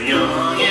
young